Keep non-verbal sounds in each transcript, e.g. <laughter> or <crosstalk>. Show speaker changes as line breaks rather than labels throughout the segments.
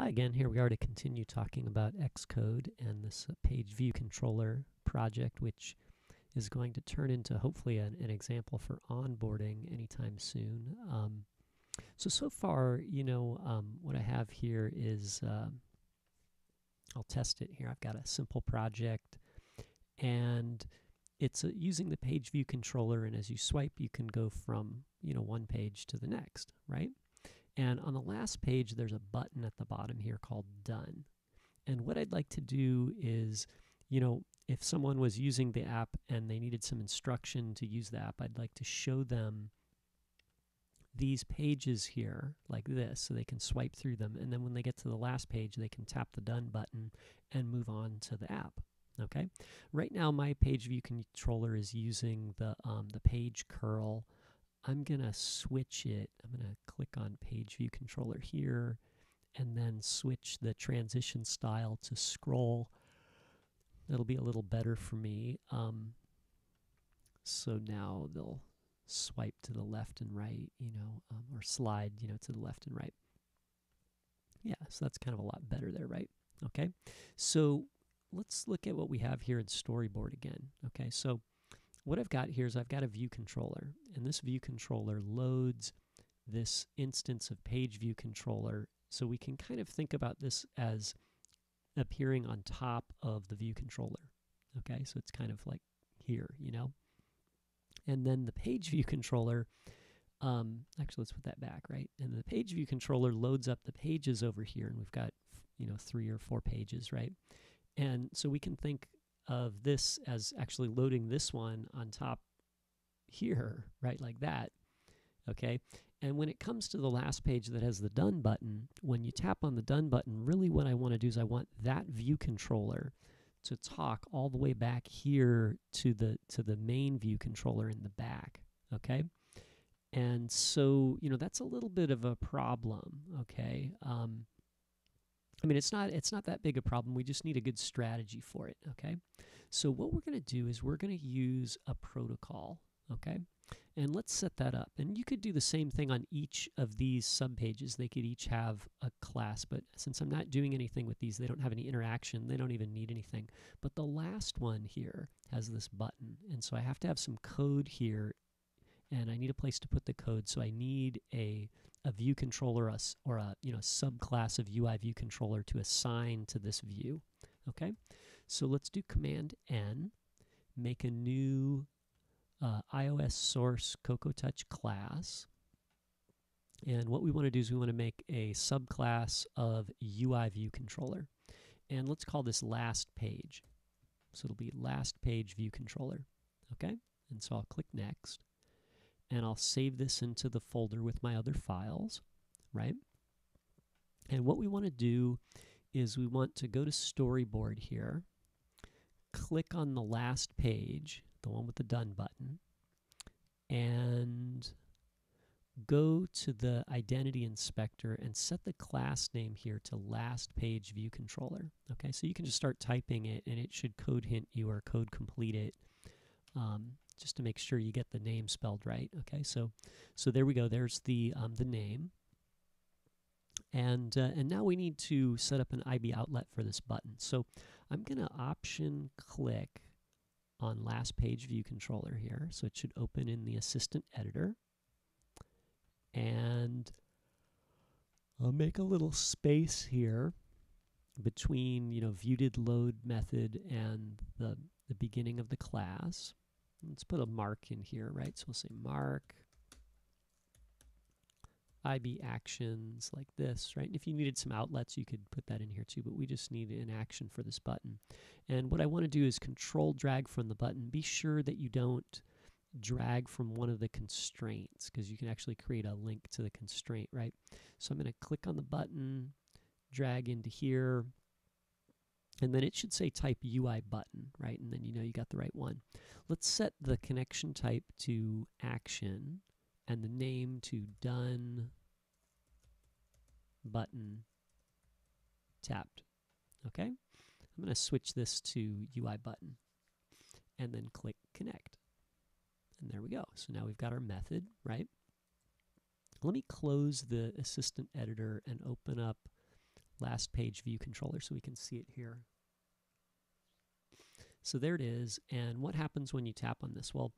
Hi again, here we are to continue talking about Xcode and this uh, page view controller project, which is going to turn into hopefully an, an example for onboarding anytime soon. Um, so, so far, you know, um, what I have here is, uh, I'll test it here. I've got a simple project and it's uh, using the page view controller and as you swipe you can go from, you know, one page to the next, right? And on the last page, there's a button at the bottom here called Done. And what I'd like to do is, you know, if someone was using the app and they needed some instruction to use the app, I'd like to show them these pages here like this so they can swipe through them. And then when they get to the last page, they can tap the Done button and move on to the app. Okay. Right now, my page view controller is using the um, the page curl I'm going to switch it. I'm going to click on page view controller here and then switch the transition style to scroll. That'll be a little better for me. Um, so now they'll swipe to the left and right, you know, um, or slide, you know, to the left and right. Yeah, so that's kind of a lot better there, right? Okay, so let's look at what we have here in Storyboard again. Okay, so what I've got here is I've got a view controller, and this view controller loads this instance of page view controller. So we can kind of think about this as appearing on top of the view controller. Okay, so it's kind of like here, you know. And then the page view controller, um, actually let's put that back, right? And the page view controller loads up the pages over here, and we've got, you know, three or four pages, right? And so we can think of this as actually loading this one on top here, right, like that. Okay, and when it comes to the last page that has the Done button, when you tap on the Done button, really what I want to do is I want that view controller to talk all the way back here to the to the main view controller in the back. Okay, and so you know that's a little bit of a problem. Okay, um, I mean, it's not it's not that big a problem. We just need a good strategy for it, okay? So what we're going to do is we're going to use a protocol, okay? And let's set that up. And you could do the same thing on each of these subpages. They could each have a class, but since I'm not doing anything with these, they don't have any interaction. They don't even need anything. But the last one here has this button. And so I have to have some code here and I need a place to put the code. So I need a, a view controller a, or a you know subclass of UI view controller to assign to this view. Okay, so let's do Command N, make a new uh, iOS source Cocoa Touch class. And what we want to do is we want to make a subclass of UI view controller. And let's call this last page. So it'll be last page view controller. Okay, and so I'll click next and I'll save this into the folder with my other files, right? And what we want to do is we want to go to storyboard here, click on the last page, the one with the done button, and go to the identity inspector and set the class name here to last page view controller. Okay, so you can just start typing it and it should code hint you or code complete it. Um, just to make sure you get the name spelled right. Okay, so so there we go. There's the um, the name. And uh, and now we need to set up an IB outlet for this button. So I'm going to option click on last page view controller here. So it should open in the assistant editor. And I'll make a little space here between, you know, viewDidLoad load method and the, the beginning of the class. Let's put a mark in here, right? So we'll say mark IB actions like this, right? And if you needed some outlets, you could put that in here too, but we just need an action for this button. And what I want to do is control drag from the button. Be sure that you don't drag from one of the constraints because you can actually create a link to the constraint, right? So I'm going to click on the button, drag into here, and then it should say type UI button, right? And then you know you got the right one. Let's set the connection type to action and the name to done button tapped. Okay? I'm going to switch this to UI button and then click connect. And there we go. So now we've got our method, right? Let me close the assistant editor and open up last page view controller so we can see it here. So there it is. And what happens when you tap on this? Well,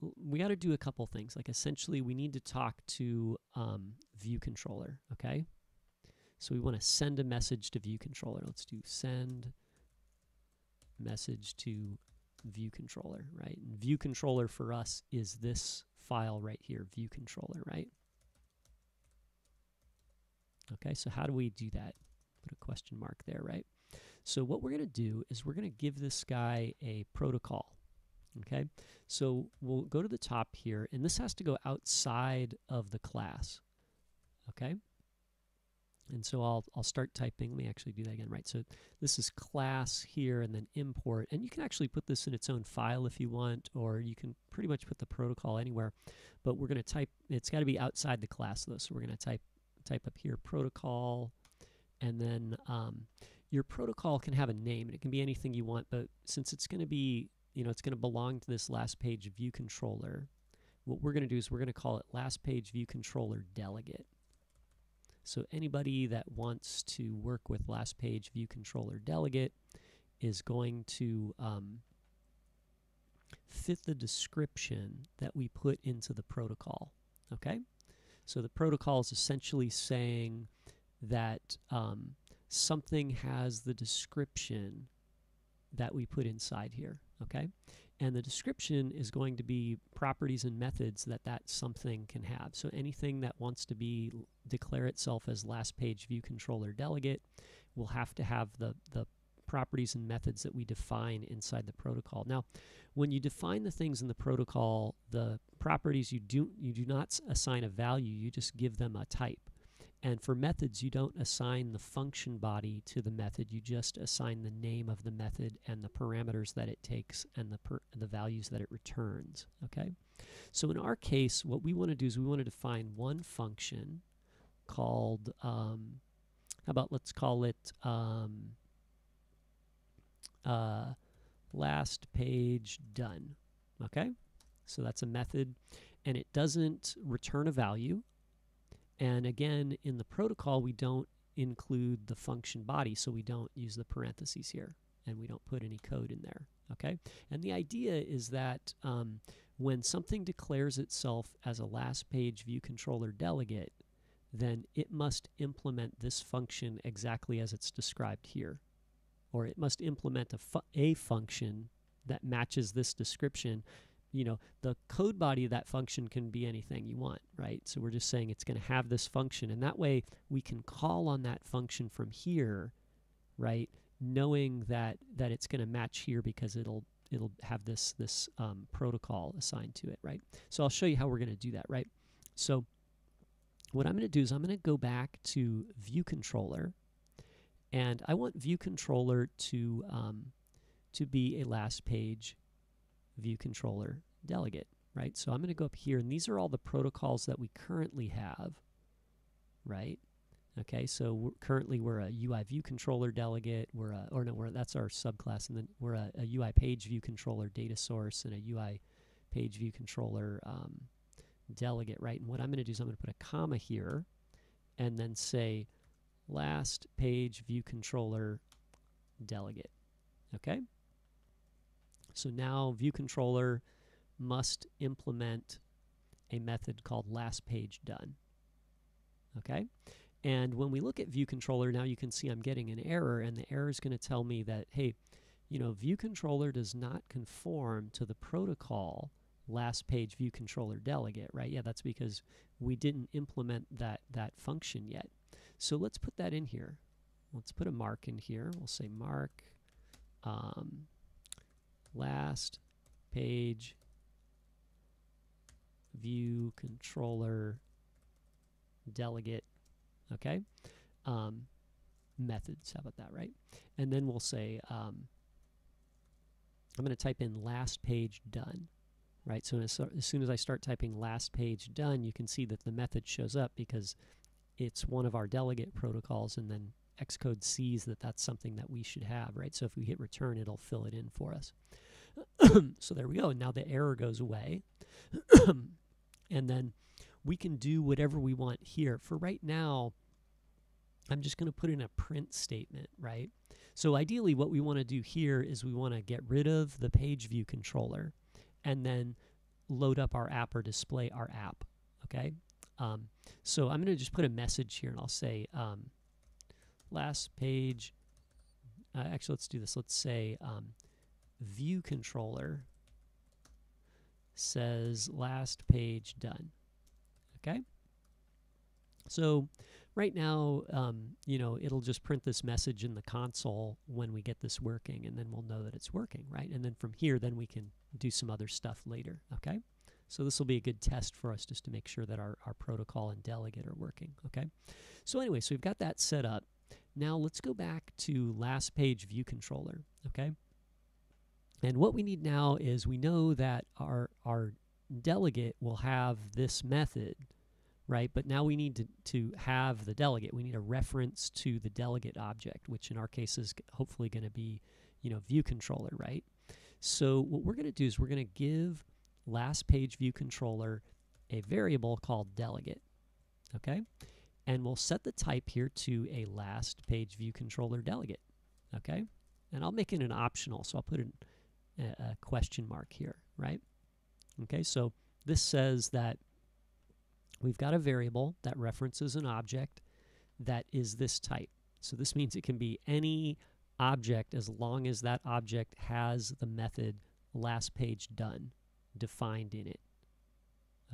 we got to do a couple things. Like essentially, we need to talk to um, view controller. Okay. So we want to send a message to view controller. Let's do send message to view controller, right? And view controller for us is this file right here, view controller, right? Okay, so how do we do that? Put a question mark there, right? So what we're going to do is we're going to give this guy a protocol. Okay, so we'll go to the top here, and this has to go outside of the class. Okay, and so I'll, I'll start typing. Let me actually do that again, right? So this is class here and then import. And you can actually put this in its own file if you want, or you can pretty much put the protocol anywhere. But we're going to type, it's got to be outside the class though. So we're going to type, type up here protocol, and then um, your protocol can have a name and it can be anything you want, but since it's going to be, you know, it's going to belong to this last page view controller, what we're going to do is we're going to call it last page view controller delegate. So anybody that wants to work with last page view controller delegate is going to um, fit the description that we put into the protocol. Okay? So the protocol is essentially saying that um, something has the description that we put inside here, okay? And the description is going to be properties and methods that that something can have. So anything that wants to be declare itself as last page view controller delegate will have to have the, the properties and methods that we define inside the protocol. Now, when you define the things in the protocol, the properties you do you do not assign a value, you just give them a type. And for methods, you don't assign the function body to the method. You just assign the name of the method and the parameters that it takes and the, the values that it returns. Okay. So in our case, what we want to do is we want to define one function called, um, how about let's call it um, uh, last page done. Okay. So that's a method and it doesn't return a value and again, in the protocol, we don't include the function body, so we don't use the parentheses here, and we don't put any code in there, okay? And the idea is that um, when something declares itself as a last page view controller delegate, then it must implement this function exactly as it's described here. Or it must implement a, fu a function that matches this description you know, the code body of that function can be anything you want, right? So we're just saying it's going to have this function, and that way we can call on that function from here, right? Knowing that that it's going to match here because it'll it'll have this this um, protocol assigned to it, right? So I'll show you how we're going to do that, right? So what I'm going to do is I'm going to go back to View Controller, and I want View Controller to um, to be a last page view controller delegate, right? So I'm going to go up here, and these are all the protocols that we currently have, right? Okay, so we're currently we're a UI view controller delegate. We're a, or no, we're, that's our subclass, and then we're a, a UI page view controller data source and a UI page view controller um, delegate, right? And what I'm going to do is I'm going to put a comma here, and then say last page view controller delegate. Okay. So now view controller must implement a method called last page done. Okay? And when we look at view controller, now you can see I'm getting an error, and the error is going to tell me that, hey, you know, view controller does not conform to the protocol last page view controller delegate, right? Yeah, that's because we didn't implement that, that function yet. So let's put that in here. Let's put a mark in here. We'll say mark um, last page view controller delegate okay? Um, methods how about that right? And then we'll say um, I'm going to type in last page done right? So as, as soon as I start typing last page done you can see that the method shows up because it's one of our delegate protocols and then Xcode sees that that's something that we should have right? So if we hit return it'll fill it in for us. <clears throat> So there we go. Now the error goes away. <clears throat> and then we can do whatever we want here. For right now, I'm just going to put in a print statement, right? So ideally what we want to do here is we want to get rid of the page view controller and then load up our app or display our app, okay? Um, so I'm going to just put a message here and I'll say um, last page, uh, actually let's do this. Let's say um, view controller says last page done, okay? So right now, um, you know, it'll just print this message in the console when we get this working, and then we'll know that it's working, right? And then from here, then we can do some other stuff later, okay? So this will be a good test for us just to make sure that our, our protocol and delegate are working, okay? So anyway, so we've got that set up. Now let's go back to last page view controller, okay? And what we need now is we know that our, our delegate will have this method, right? But now we need to, to have the delegate. We need a reference to the delegate object, which in our case is hopefully going to be, you know, view controller, right? So what we're going to do is we're going to give last page view controller a variable called delegate, okay? And we'll set the type here to a last page view controller delegate, okay? And I'll make it an optional, so I'll put an, a, question mark here, right? Okay, so this says that we've got a variable that references an object that is this type. So this means it can be any object as long as that object has the method last page done defined in it.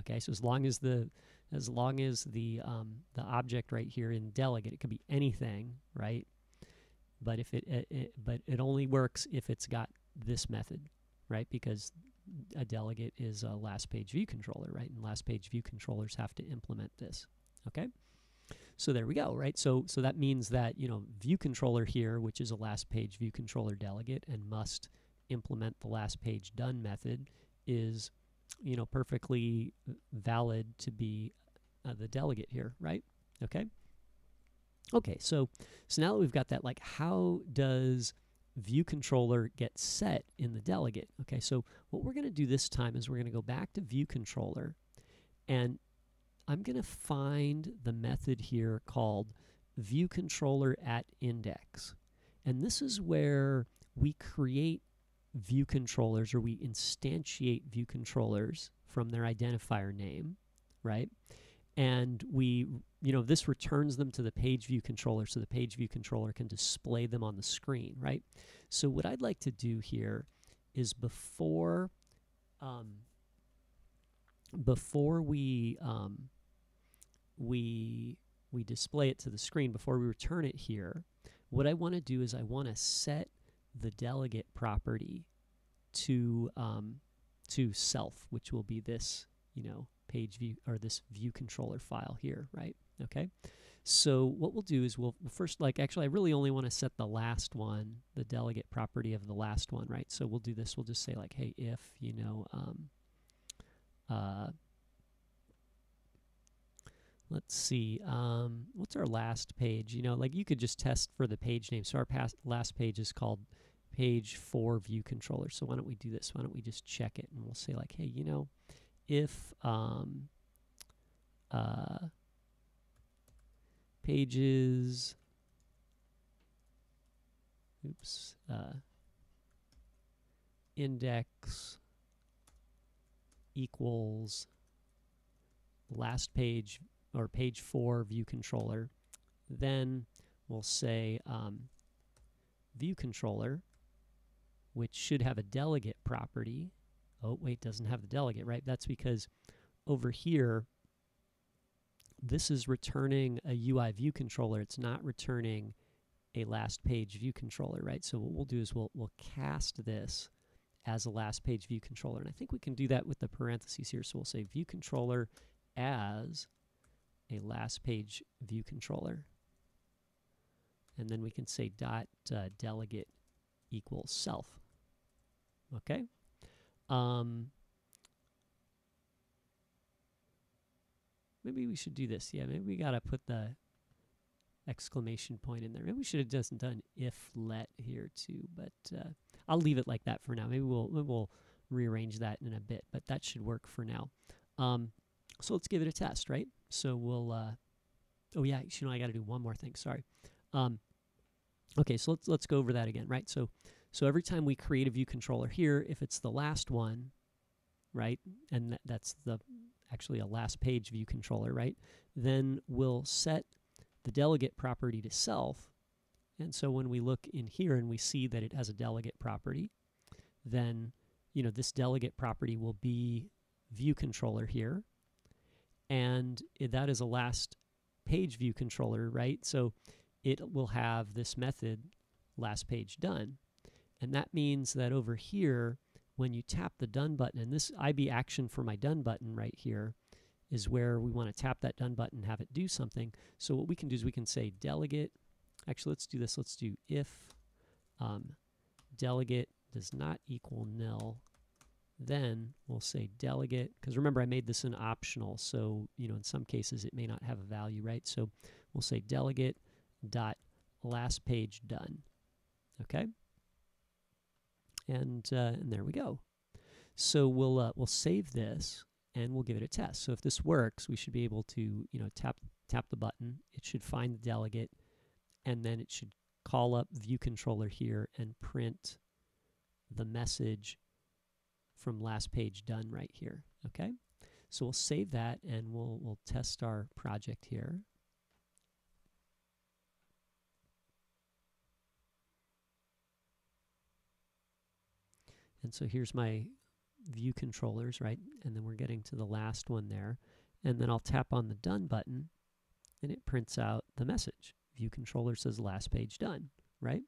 Okay, so as long as the as long as the um, the object right here in delegate, it could be anything, right? But if it, it, it but it only works if it's got this method, right? Because a delegate is a last page view controller, right? And last page view controllers have to implement this. Okay. So there we go, right? So so that means that you know view controller here, which is a last page view controller delegate, and must implement the last page done method, is you know perfectly valid to be uh, the delegate here, right? Okay. Okay, so so now that we've got that, like, how does view controller get set in the delegate? Okay, so what we're going to do this time is we're going to go back to view controller, and I'm going to find the method here called view controller at index, and this is where we create view controllers or we instantiate view controllers from their identifier name, right? And we, you know, this returns them to the page view controller so the page view controller can display them on the screen, right? So what I'd like to do here is before, um, before we, um, we, we display it to the screen, before we return it here, what I want to do is I want to set the delegate property to um, to self, which will be this, you know, page view or this view controller file here, right? Okay. So what we'll do is we'll first, like, actually, I really only want to set the last one, the delegate property of the last one, right? So we'll do this. We'll just say like, hey, if you know, um, uh, let's see, um, what's our last page? You know, like you could just test for the page name. So our past last page is called page four view controller. So why don't we do this? Why don't we just check it and we'll say like, hey, you know, if um, uh, pages, oops, uh, index equals last page or page four view controller, then we'll say um, view controller which should have a delegate property. Oh, wait, doesn't have the delegate, right? That's because over here, this is returning a UI view controller. It's not returning a last page view controller, right? So what we'll do is we'll, we'll cast this as a last page view controller. And I think we can do that with the parentheses here. So we'll say view controller as a last page view controller. And then we can say dot uh, delegate equals self. Okay? Um, maybe we should do this. Yeah, maybe we got to put the exclamation point in there. Maybe we should have just done if let here too, but uh, I'll leave it like that for now. Maybe we'll, maybe we'll rearrange that in a bit, but that should work for now. Um, so let's give it a test, right? So we'll uh, oh yeah, you know I got to do one more thing. Sorry. Um, okay, so let's let's go over that again, right? So so every time we create a view controller here, if it's the last one, right, and th that's the actually a last page view controller, right? Then we'll set the delegate property to self. And so when we look in here and we see that it has a delegate property, then you know this delegate property will be view controller here. And that is a last page view controller, right? So it will have this method last page done. And that means that over here, when you tap the done button, and this IB action for my done button right here is where we want to tap that done button and have it do something. So what we can do is we can say delegate, actually let's do this, let's do if um, delegate does not equal nil, then we'll say delegate, because remember I made this an optional, so you know in some cases it may not have a value, right? So we'll say delegate dot last page done, okay? And, uh, and there we go. So we'll, uh, we'll save this and we'll give it a test. So if this works, we should be able to, you know, tap, tap the button. It should find the delegate and then it should call up view controller here and print the message from last page done right here, okay? So we'll save that and we'll, we'll test our project here. And so here's my view controllers, right? And then we're getting to the last one there. And then I'll tap on the done button and it prints out the message. View controller says last page done, right?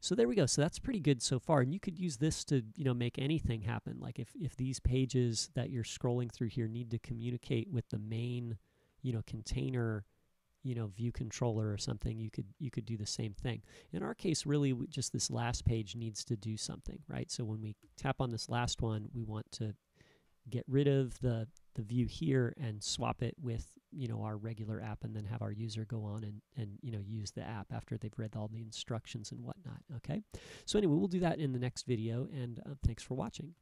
So there we go. So that's pretty good so far. And you could use this to, you know, make anything happen. Like if, if these pages that you're scrolling through here need to communicate with the main, you know, container you know view controller or something you could you could do the same thing. In our case really just this last page needs to do something right? So when we tap on this last one we want to get rid of the the view here and swap it with you know our regular app and then have our user go on and and you know use the app after they've read all the instructions and whatnot okay? So anyway we'll do that in the next video and uh, thanks for watching